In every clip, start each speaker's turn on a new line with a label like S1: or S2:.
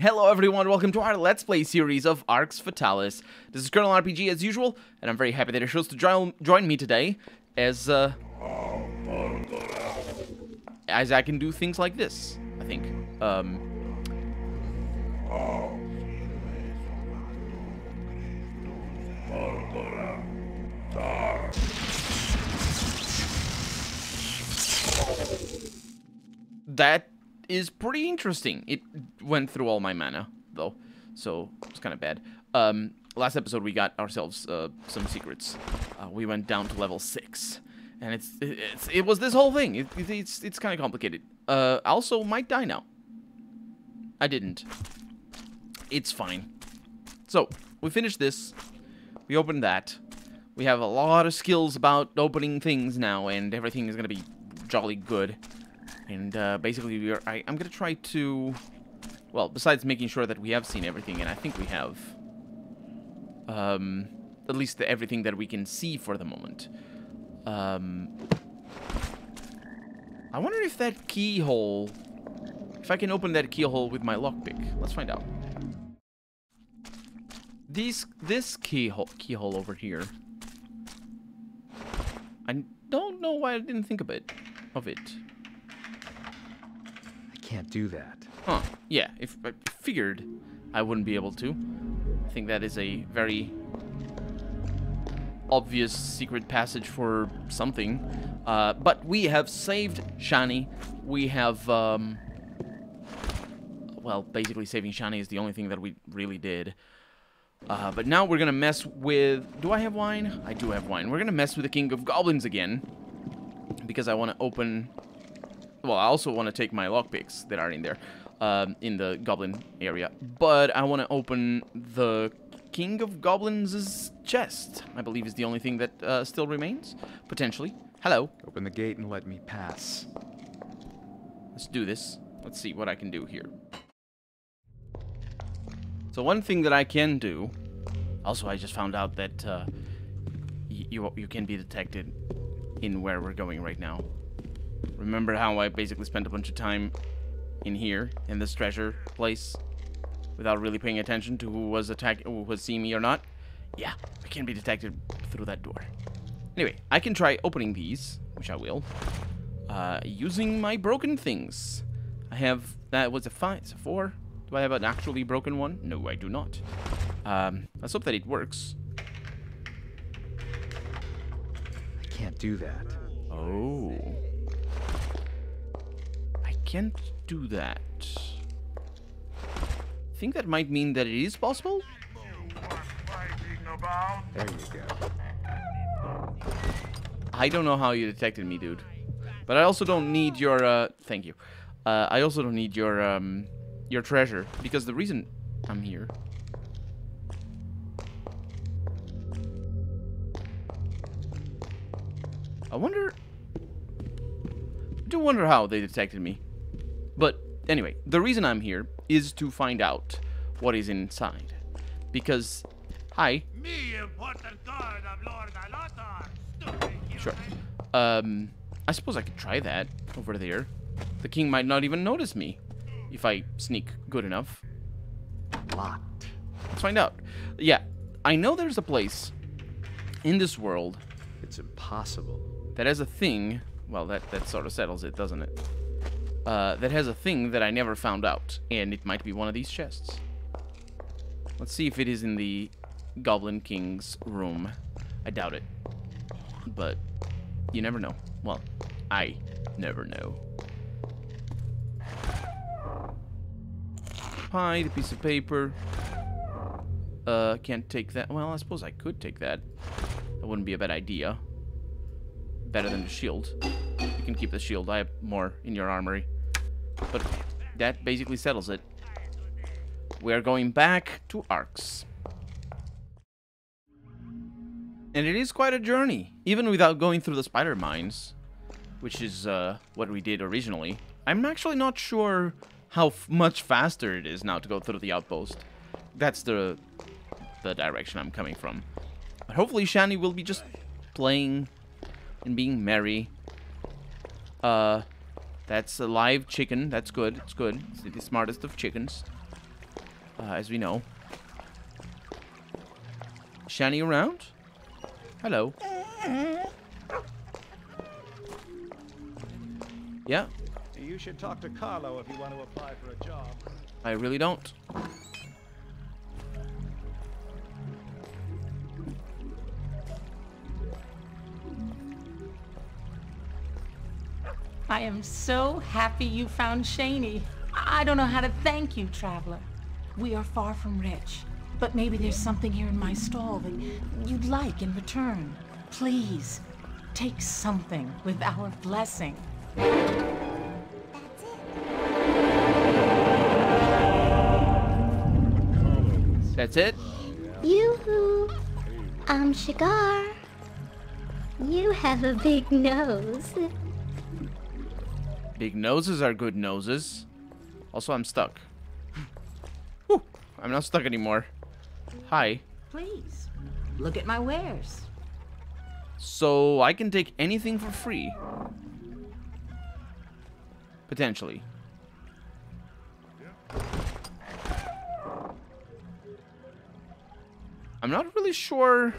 S1: Hello everyone, welcome to our Let's Play series of Arx Fatalis. This is Colonel RPG as usual, and I'm very happy that you're chose to join, join me today as, uh... As I can do things like this, I think. Um... That is pretty interesting. It went through all my mana, though, so it's kind of bad. Um, last episode, we got ourselves uh, some secrets. Uh, we went down to level 6, and it's, it's it was this whole thing. It, it, it's it's kind of complicated. Uh, also, might die now. I didn't. It's fine. So, we finished this. We opened that. We have a lot of skills about opening things now, and everything is going to be jolly good. And uh, basically, we are, I, going to try to... Well, besides making sure that we have seen everything, and I think we have... Um, at least the, everything that we can see for the moment. Um, I wonder if that keyhole... If I can open that keyhole with my lockpick. Let's find out. These, this keyhole, keyhole over here... I don't know why I didn't think of it. Of it
S2: can't do that.
S1: Huh. Yeah, if I figured I wouldn't be able to. I think that is a very obvious secret passage for something. Uh, but we have saved Shani. We have, um, well, basically saving Shani is the only thing that we really did. Uh, but now we're gonna mess with... Do I have wine? I do have wine. We're gonna mess with the King of Goblins again. Because I want to open well, I also want to take my lockpicks that are in there, um, in the goblin area. But I want to open the King of Goblins' chest. I believe is the only thing that uh, still remains, potentially. Hello.
S2: Open the gate and let me pass.
S1: Let's do this. Let's see what I can do here. So one thing that I can do... Also, I just found out that uh, you, you can be detected in where we're going right now. Remember how I basically spent a bunch of time in here, in this treasure place, without really paying attention to who was attack who was seeing me or not? Yeah, I can be detected through that door. Anyway, I can try opening these, which I will, uh, using my broken things. I have, that was a five, it's a four. Do I have an actually broken one? No, I do not. Um, let's hope that it works.
S2: I can't do that.
S1: Oh can't do that. I think that might mean that it is possible?
S2: There you go.
S1: I don't know how you detected me, dude. But I also don't need your, uh, thank you. Uh, I also don't need your, um, your treasure. Because the reason I'm here... I wonder... I do wonder how they detected me. But anyway, the reason I'm here is to find out what is inside. Because, hi. Sure. Um, I suppose I could try that over there. The king might not even notice me if I sneak good enough.
S2: Locked.
S1: Let's find out. Yeah, I know there's a place in this world.
S2: It's impossible.
S1: That has a thing. Well, that, that sort of settles it, doesn't it? Uh, that has a thing that I never found out, and it might be one of these chests. Let's see if it is in the Goblin King's room. I doubt it, but you never know. Well, I never know. Pie, the piece of paper. Uh, can't take that. Well, I suppose I could take that. That wouldn't be a bad idea. Better than the shield can keep the shield. I have more in your armory. But that basically settles it. We're going back to Arx. And it is quite a journey, even without going through the spider mines, which is uh, what we did originally. I'm actually not sure how much faster it is now to go through the outpost. That's the the direction I'm coming from. But hopefully Shani will be just playing and being merry uh, that's a live chicken. That's good. It's good. It's the smartest of chickens. uh, as we know. Shani around? Hello. Yeah,
S3: You should talk to Carlo if you want to apply for a job.
S1: I really don't.
S4: I am so happy you found Shani. I don't know how to thank you, traveler. We are far from rich, but maybe there's something here in my stall that you'd like in return. Please, take something with our blessing.
S1: That's it? That's it?
S5: Yoo-hoo! I'm Shigar. You have a big nose.
S1: Big noses are good noses. Also, I'm stuck. Whew, I'm not stuck anymore. Hi.
S4: Please, look at my wares.
S1: So, I can take anything for free. Potentially. I'm not really sure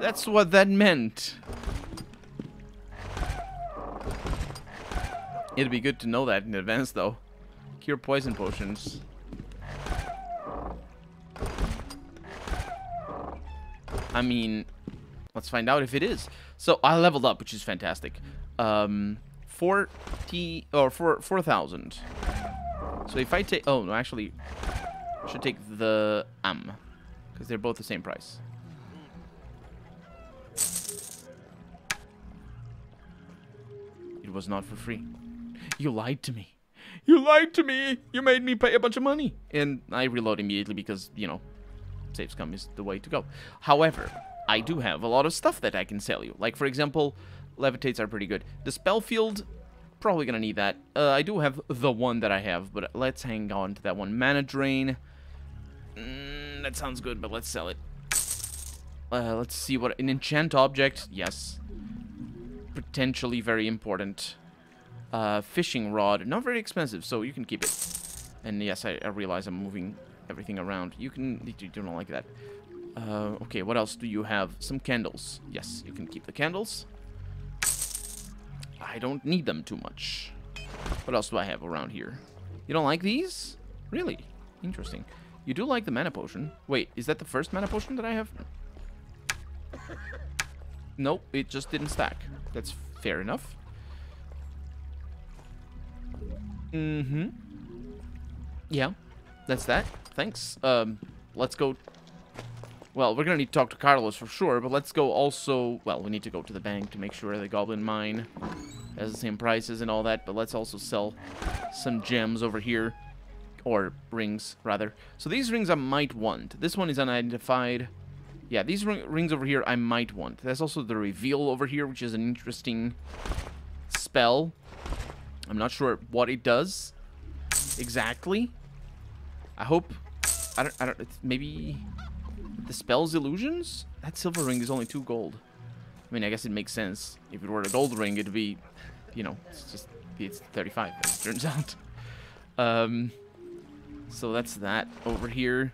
S1: that's what that meant. It'd be good to know that in advance, though. Cure poison potions. I mean, let's find out if it is. So I leveled up, which is fantastic. Um, 40 or 4 4,000. So if I take, oh no, actually, should take the am because they're both the same price. It was not for free. You lied to me. You lied to me. You made me pay a bunch of money. And I reload immediately because, you know, save scum is the way to go. However, I do have a lot of stuff that I can sell you. Like, for example, levitates are pretty good. The spell field, probably gonna need that. Uh, I do have the one that I have, but let's hang on to that one. Mana drain. Mm, that sounds good, but let's sell it. Uh, let's see what an enchant object. Yes, potentially very important. Uh, fishing rod, not very expensive, so you can keep it. And yes, I, I realize I'm moving everything around. You can, you don't like that. Uh, okay, what else do you have? Some candles. Yes, you can keep the candles. I don't need them too much. What else do I have around here? You don't like these? Really? Interesting. You do like the mana potion. Wait, is that the first mana potion that I have? Nope, it just didn't stack. That's fair enough. Mm-hmm. Yeah, that's that. Thanks. Um, let's go... Well, we're gonna need to talk to Carlos for sure, but let's go also... Well, we need to go to the bank to make sure the Goblin Mine has the same prices and all that, but let's also sell some gems over here. Or rings, rather. So these rings I might want. This one is unidentified. Yeah, these ring rings over here I might want. There's also the reveal over here, which is an interesting spell. I'm not sure what it does exactly. I hope... I don't... I don't maybe... The spell's illusions? That silver ring is only two gold. I mean, I guess it makes sense. If it were a gold ring, it'd be... You know, it's just... It's 35, as it turns out. Um... So that's that over here.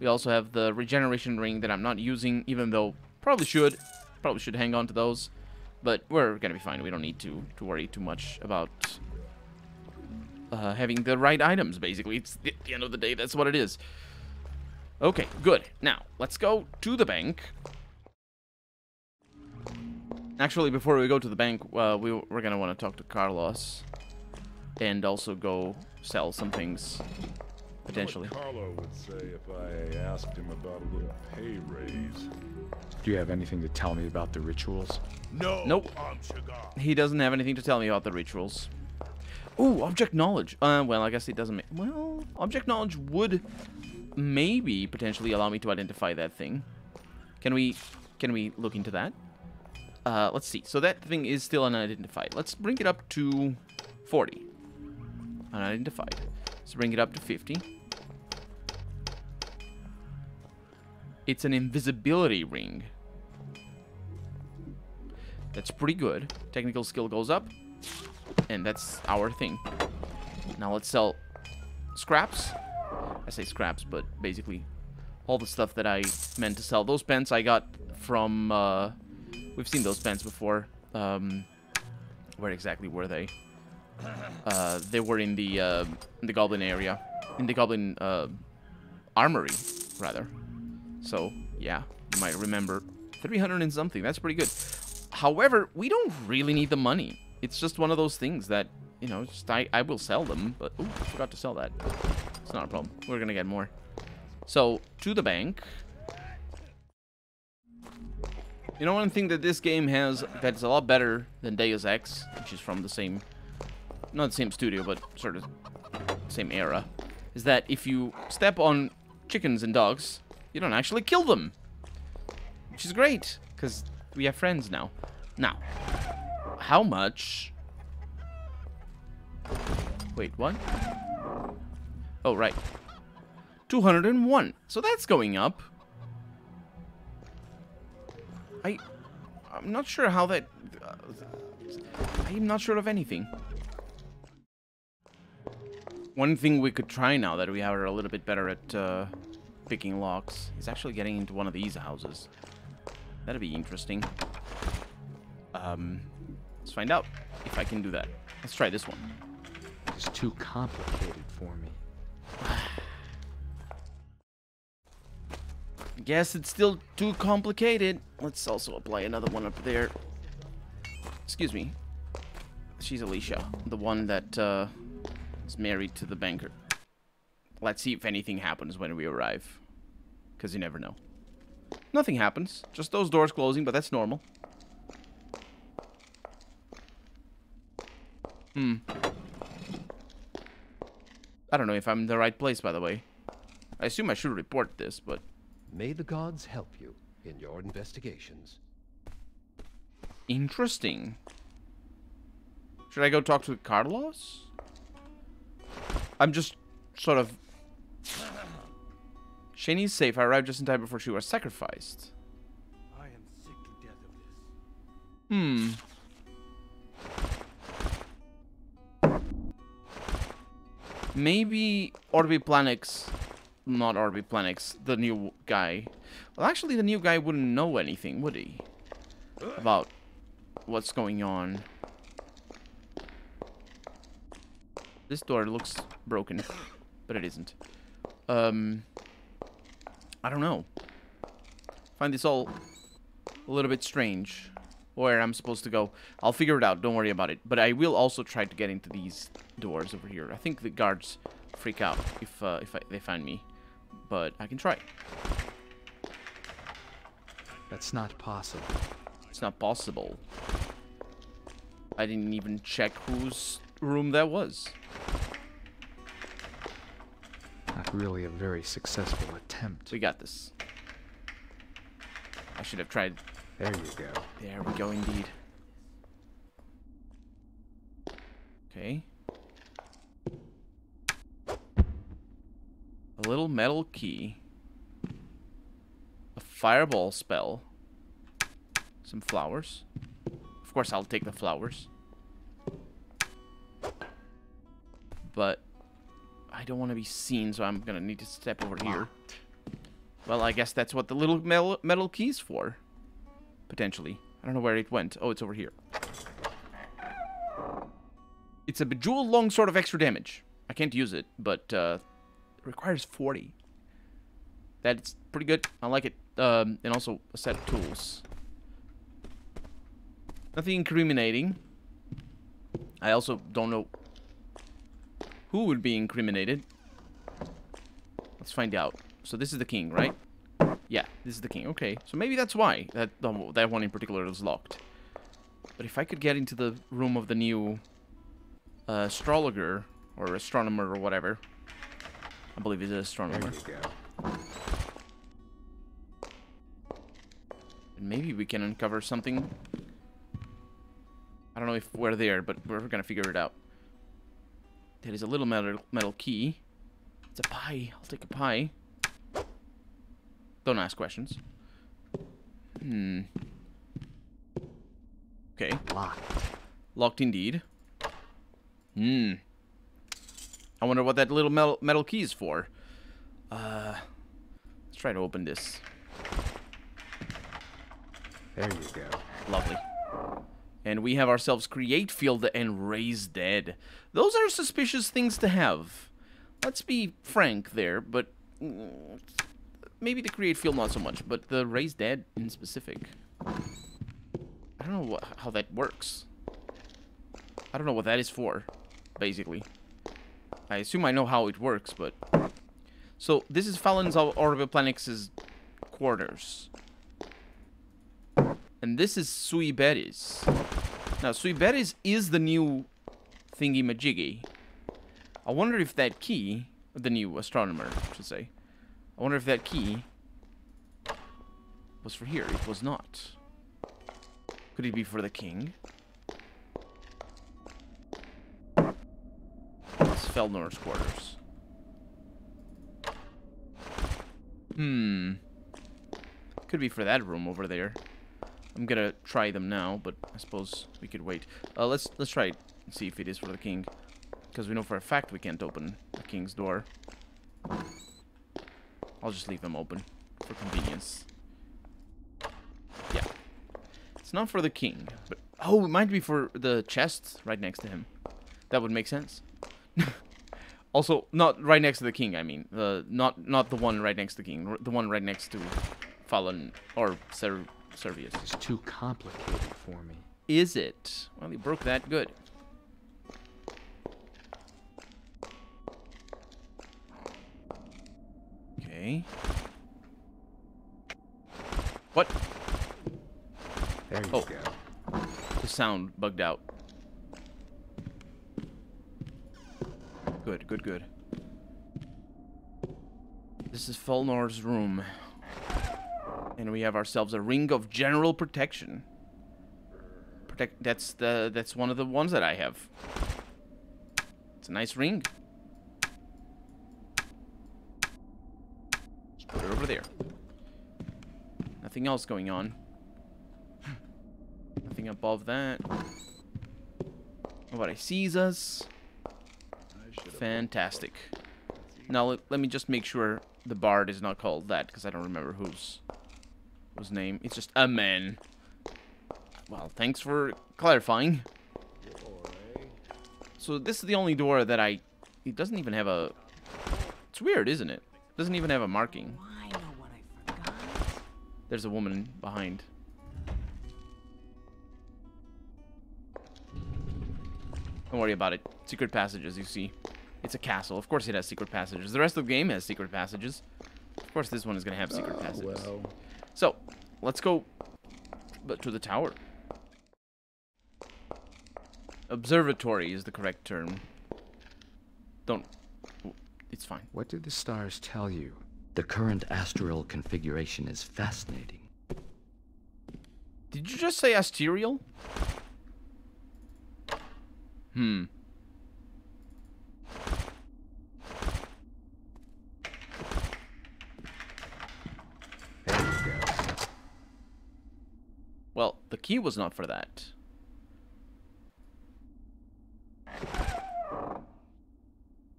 S1: We also have the regeneration ring that I'm not using, even though probably should. Probably should hang on to those. But we're to be fine. We don't need to, to worry too much about uh, having the right items, basically. It's the, the end of the day, that's what it is. Okay, good. Now, let's go to the bank. Actually, before we go to the bank, uh, we, we're to want to talk to Carlos. And also go sell some things potentially.
S6: What Carlo would say if I asked him about a little pay raise.
S2: Do you have anything to tell me about the rituals?
S6: No,
S1: Nope. He doesn't have anything to tell me about the rituals. Ooh, object knowledge. Uh, well, I guess he doesn't. ma- Well, object knowledge would maybe potentially allow me to identify that thing. Can we? Can we look into that? Uh, let's see. So that thing is still unidentified. Let's bring it up to 40. Unidentified. Let's bring it up to 50. It's an invisibility ring. That's pretty good. Technical skill goes up. And that's our thing. Now let's sell scraps. I say scraps, but basically all the stuff that I meant to sell. Those pens I got from, uh, we've seen those pens before. Um, where exactly were they? Uh, they were in the, uh, in the Goblin area. In the Goblin, uh, armory, rather. So, yeah, you might remember 300 and something. That's pretty good. However, we don't really need the money. It's just one of those things that, you know, just I, I will sell them, but, ooh, I forgot to sell that. It's not a problem. We're gonna get more. So, to the bank. You know one thing that this game has that's a lot better than Deus Ex, which is from the same, not the same studio, but sort of same era, is that if you step on chickens and dogs, you don't actually kill them. Which is great, because we have friends now. Now, how much... Wait, what? Oh, right. 201. So that's going up. I... I'm not sure how that... Uh, I'm not sure of anything. One thing we could try now that we are a little bit better at uh, picking locks is actually getting into one of these houses. That'd be interesting. Um, let's find out if I can do that. Let's try this one.
S2: It's too complicated for me.
S1: Guess it's still too complicated. Let's also apply another one up there. Excuse me. She's Alicia, the one that uh, is married to the banker. Let's see if anything happens when we arrive. Because you never know. Nothing happens. Just those doors closing, but that's normal. Hmm. I don't know if I'm in the right place, by the way. I assume I should report this, but...
S7: May the gods help you in your investigations.
S1: Interesting. Should I go talk to Carlos? I'm just sort of... Shani's safe. I arrived just in time before she was sacrificed.
S3: I am sick to death of this.
S1: Hmm. Maybe Orbi Planix, not Orbi Planix, the new guy. Well, actually, the new guy wouldn't know anything, would he? About what's going on. This door looks broken, but it isn't. Um, I don't know. Find this all a little bit strange. Where I'm supposed to go. I'll figure it out. Don't worry about it. But I will also try to get into these doors over here. I think the guards freak out if uh, if I, they find me. But I can try.
S2: That's not possible.
S1: It's not possible. I didn't even check whose room that was.
S2: Really a very successful attempt.
S1: We got this. I should have tried.
S2: There you go.
S1: There we go, indeed. Okay. A little metal key. A fireball spell. Some flowers. Of course, I'll take the flowers. But I don't want to be seen, so I'm gonna need to step over here. Well, I guess that's what the little metal, metal key's for. Potentially. I don't know where it went. Oh, it's over here. It's a bejeweled longsword of extra damage. I can't use it, but uh, it requires 40. That's pretty good. I like it. Um, and also a set of tools. Nothing incriminating. I also don't know who would be incriminated. Let's find out. So this is the king, right? Yeah, this is the king. Okay, so maybe that's why that that one in particular is locked. But if I could get into the room of the new uh, astrologer or astronomer or whatever, I believe he's an
S2: There
S1: astronomer.
S2: you go.
S1: And maybe we can uncover something. I don't know if we're there, but we're gonna figure it out. There is a little metal metal key. It's a pie. I'll take a pie. Don't ask questions. Hmm. Okay.
S2: Locked.
S1: Locked indeed. Hmm. I wonder what that little metal, metal key is for. Uh, let's try to open this.
S2: There you go.
S1: Lovely. And we have ourselves Create Field and Raise Dead. Those are suspicious things to have. Let's be frank there, but mm, maybe the Create Field not so much, but the Raise Dead in specific. I don't know what, how that works. I don't know what that is for, basically. I assume I know how it works, but... So, this is Fallon's Orbiplanix's quarters. And this is Sui Beris. Now, Sui Beris is the new thingy majiggy. I wonder if that key, the new astronomer, I should say. I wonder if that key was for here. It was not. Could it be for the king? It's Felnor's quarters. Hmm. Could be for that room over there. I'm gonna try them now, but I suppose we could wait. Uh, let's let's try it and see if it is for the king, because we know for a fact we can't open the king's door. I'll just leave them open for convenience. Yeah, it's not for the king, but oh, it might be for the chest right next to him. That would make sense. also, not right next to the king. I mean, the not not the one right next to the king. The one right next to Fallon or Ser Servius.
S2: It's too complicated for me.
S1: Is it? Well, he broke that good. Okay. What?
S2: There you
S1: Oh.
S2: go.
S1: The sound bugged out. Good, good, good. This is Felnor's room. And we have ourselves a ring of general protection. Protect that's the that's one of the ones that I have. It's a nice ring. Just put it over there. Nothing else going on. Nothing above that. Nobody sees us. Fantastic. Now let, let me just make sure the bard is not called that because I don't remember whose whose name. It's just a man. Well, thanks for clarifying. So this is the only door that I. It doesn't even have a. It's weird, isn't it? It doesn't even have a marking.
S4: I know what I forgot.
S1: There's a woman behind. Don't worry about it. Secret passages, you see. It's a castle. Of course it has secret passages. The rest of the game has secret passages. Of course this one is going to have secret ah, passages. So, let's go but to the tower. Observatory is the correct term. Don't... It's fine.
S2: What do the stars tell you?
S8: The current astral configuration is fascinating.
S1: Did you just say asterial? Hmm.
S2: There you go.
S1: Well, the key was not for that.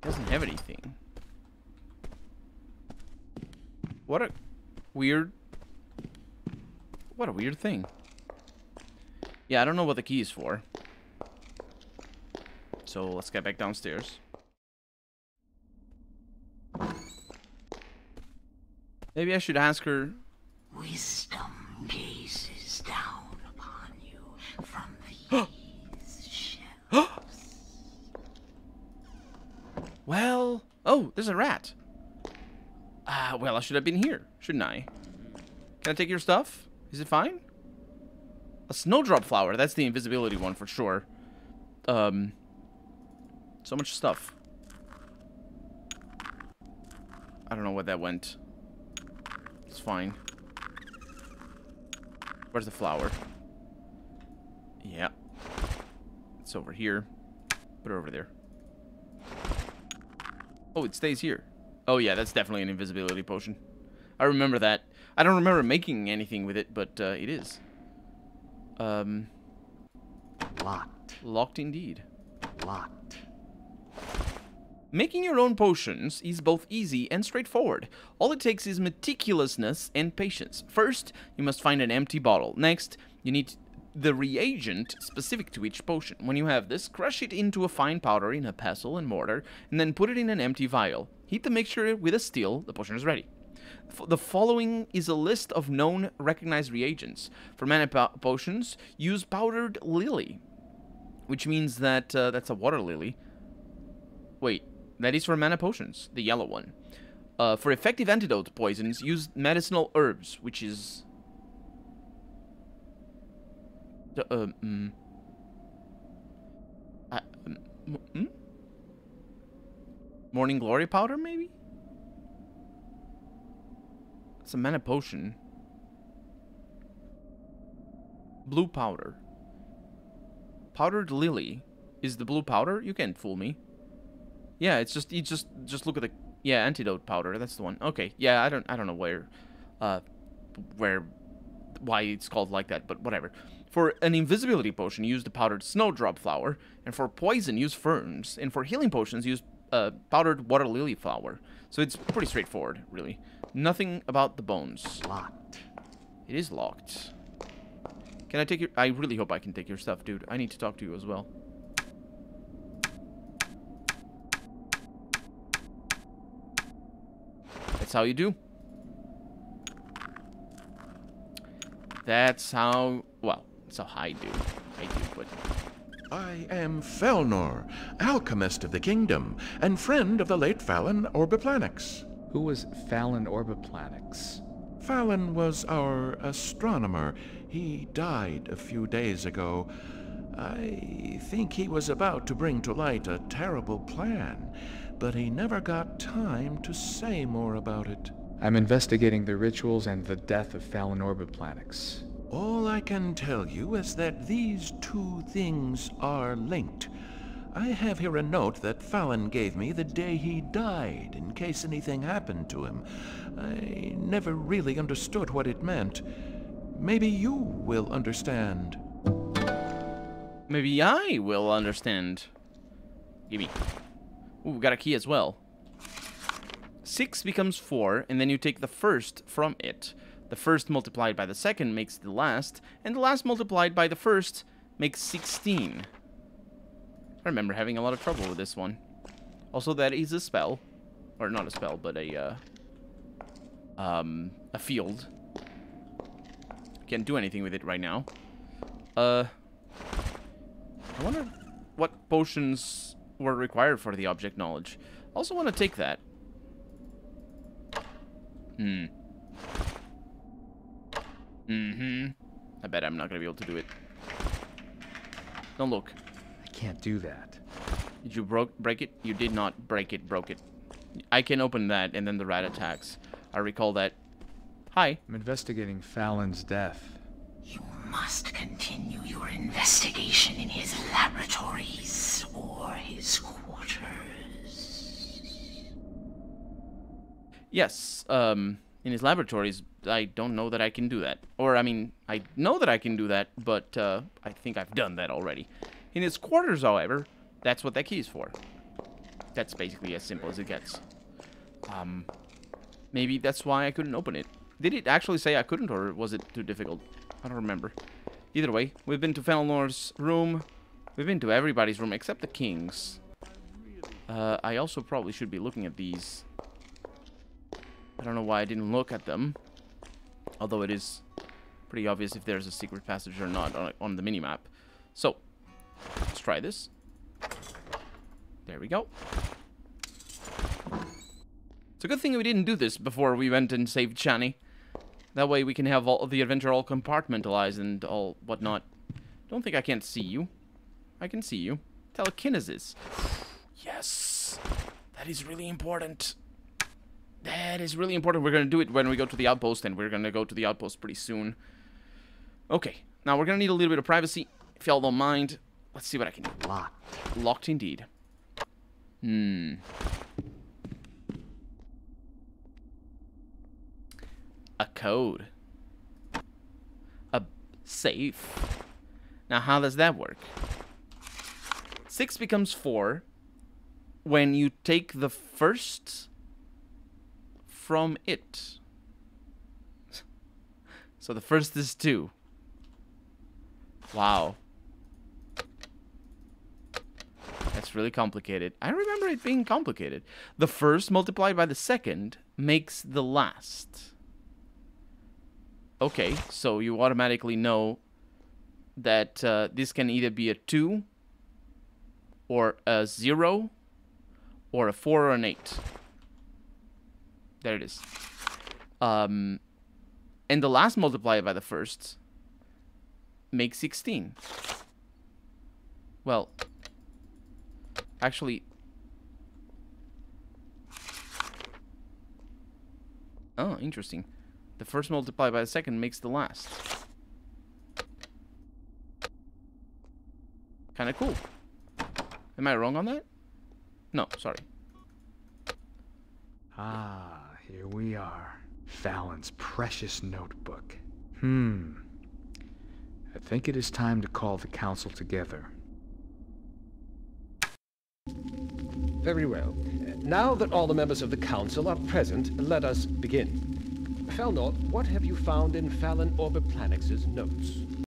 S1: Doesn't have anything. What a weird... What a weird thing. Yeah, I don't know what the key is for. So let's get back downstairs. Maybe I should ask her
S4: Wisdom gazes down upon you from these shelves.
S1: Well, oh, there's a rat. Ah, well, I should have been here, shouldn't I? Can I take your stuff? Is it fine? A snowdrop flower. That's the invisibility one for sure. Um, so much stuff. I don't know where that went. It's fine. Where's the flower? Yeah. It's over here. Put it over there. Oh, it stays here. Oh, yeah, that's definitely an invisibility potion. I remember that. I don't remember making anything with it, but uh, it is. Um,
S2: Locked.
S1: locked indeed.
S2: Locked.
S1: Making your own potions is both easy and straightforward. All it takes is meticulousness and patience. First, you must find an empty bottle. Next, you need the reagent specific to each potion. When you have this, crush it into a fine powder in a pestle and mortar, and then put it in an empty vial. Heat the mixture with a steel, the potion is ready. The following is a list of known recognized reagents. For mana po- potions, use powdered lily, which means that uh, that's a water lily. Wait, that is for mana potions, the yellow one. Uh, for effective antidote poisons, use medicinal herbs, which is. Mm, I, um, mm? Morning Glory powder, maybe? It's a mana potion. Blue powder. Powdered lily is the blue powder. You can't fool me. Yeah, it's just you just just look at the yeah antidote powder. That's the one. Okay. Yeah, I don't I don't know where, uh, where, why it's called like that, but whatever. For an invisibility potion, use the powdered snowdrop flower, and for poison, use ferns, and for healing potions, use uh, powdered water lily flower. So it's pretty straightforward, really. Nothing about the bones.
S2: Locked.
S1: It is locked. Can I take your... I really hope I can take your stuff, dude. I need to talk to you as well. That's how you do. That's how... Well, that's how I do. I do, but...
S9: I am Felnor, alchemist of the kingdom, and friend of the late Fallon Orbiplanix.
S2: Who was Fallon Orbiplanix?
S9: Fallon was our astronomer. He died a few days ago. I think he was about to bring to light a terrible plan, but he never got time to say more about it.
S2: I'm investigating the rituals and the death of Fallon Orbiplanix.
S9: All I can tell you is that these two things are linked. I have here a note that Fallon gave me the day he died, in case anything happened to him. I never really understood what it meant. Maybe you will understand.
S1: Maybe I will understand. Gimme. Ooh, got a key as well. Six becomes four, and then you take the first from it. The first multiplied by the second makes the last, and the last multiplied by the first makes 16. I remember having a lot of trouble with this one. Also, that is a spell. Or not a spell, but a, uh, um, a field. Can't do anything with it right now. Uh, I wonder what potions were required for the object knowledge. Also want to take that. Hmm. Mm-hmm. I bet I'm not going to be able to do it. Don't look.
S2: I can't do that.
S1: Did you broke break it? You did not break it, broke it. I can open that and then the rat attacks. I recall that. Hi.
S2: I'm investigating Fallon's death.
S4: You must continue your investigation in his laboratories or his quarters.
S1: Yes, um, in his laboratories, I don't know that I can do that. Or, I mean, I know that I can do that, but uh, I think I've done that already. In his quarters, however, that's what that key is for. That's basically as simple as it gets. Um, maybe that's why I couldn't open it. Did it actually say I couldn't, or was it too difficult? I don't remember. Either way, we've been to Fenelor's room. We've been to everybody's room except the king's. Uh, I also probably should be looking at these. I don't know why I didn't look at them. Although it is pretty obvious if there's a secret passage or not on, on the minimap. So, let's try this. There we go. It's a good thing we didn't do this before we went and saved Shani. That way we can have all the adventure all compartmentalized and all whatnot. Don't think I can't see you. I can see you. Telekinesis. Yes. That is really important. That is really important. We're going to do it when we go to the outpost, and we're going to go to the outpost pretty soon. Okay. Now, we're going to need a little bit of privacy, if y'all don't mind. Let's see what I can do.
S2: Locked.
S1: Locked indeed. Hmm. A code. A safe. Now, how does that work? Six becomes four. when you take the first from it. So the first is 2. Wow. That's really complicated. I remember it being complicated. The first multiplied by the second makes the last. Okay, so you automatically know that uh, this can either be a 2 or a 0 or a 4 or an 8. There it is. Um, and the last multiplied by the first makes 16. Well, actually... Oh, interesting. The first multiplied by the second makes the last. Kind of cool. Am I wrong on that? No, sorry.
S2: Ah, here we are. Fallon's precious notebook. Hmm. I think it is time to call the council together.
S7: Very well. Now that all the members of the council are present, let us begin. Felnor, what have you found in Fallon Orbiplanix's notes?